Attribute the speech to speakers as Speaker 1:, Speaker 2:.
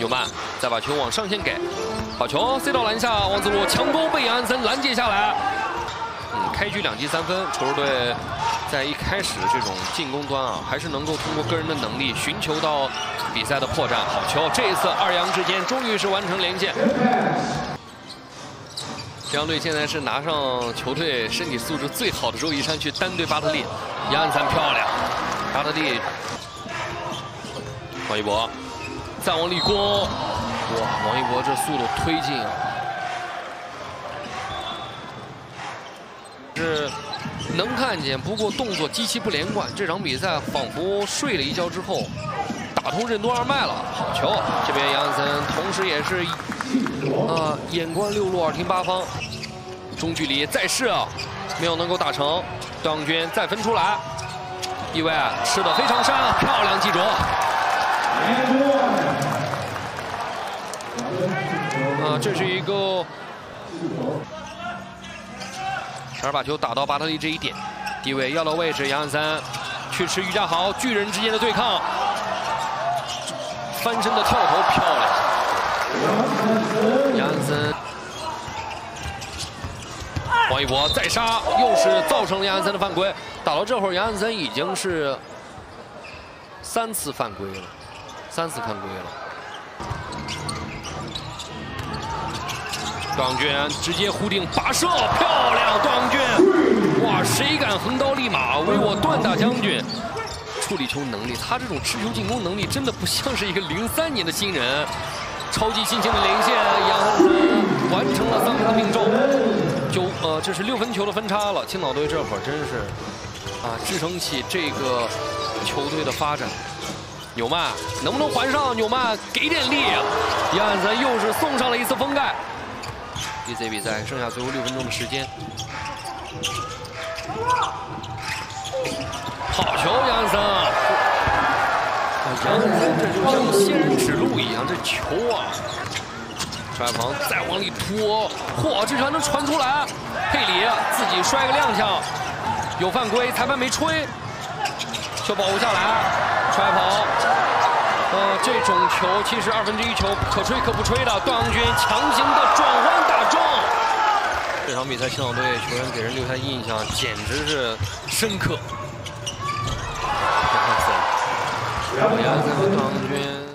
Speaker 1: 纽曼再把球往上线给，好球塞到篮下，王子路强攻被杨安森拦截下来。嗯，开局两记三分，球队在一开始这种进攻端啊，还是能够通过个人的能力寻求到比赛的破绽。好球，这一次二杨之间终于是完成连线。杨队现在是拿上球队身体素质最好的周一山去单对巴特利，杨安森漂亮，巴特利，王一博。再往里攻，哇！王一博这速度推进啊，是能看见，不过动作极其不连贯。这场比赛仿佛睡了一觉之后，打通任督二脉了。好球！这边杨森同时也是啊，眼观六路，耳听八方。中距离再试啊，没有能够打成。段永军再分出来，意外吃的非常深，漂亮击中。啊，这是一个，差点把球打到巴特利这一点，低位要到位置，杨安森去吃于家豪，巨人之间的对抗，翻身的跳投漂亮，杨安森，王一博再杀，又是造成了杨安森的犯规，打到这会儿，杨安森已经是三次犯规了。三次犯规了，段永军直接弧顶拔射，漂亮！段永军，哇，谁敢横刀立马？唯我段大将军，处理球能力，他这种持球进攻能力真的不像是一个零三年的新人。超级新星的连线，杨安森完成了三分的命中，九呃，这是六分球的分差了。青岛队这会儿真是啊，支撑起这个球队的发展。纽曼能不能还上？纽曼给点力，杨森又是送上了一次封盖。BZ 比赛剩下最后六分钟的时间，好球，杨森！杨森这就像仙人指路一样，这球啊！张海鹏再往里拖，嚯，这球还能传出来？佩里自己摔个踉跄，有犯规，裁判没吹，球保护下来。踹跑，呃，这种球其实二分之一球可吹可不吹的。段永军强行的转弯打中，这场比赛青岛队球员给人留下印象简直是深刻。杨森，和段永军。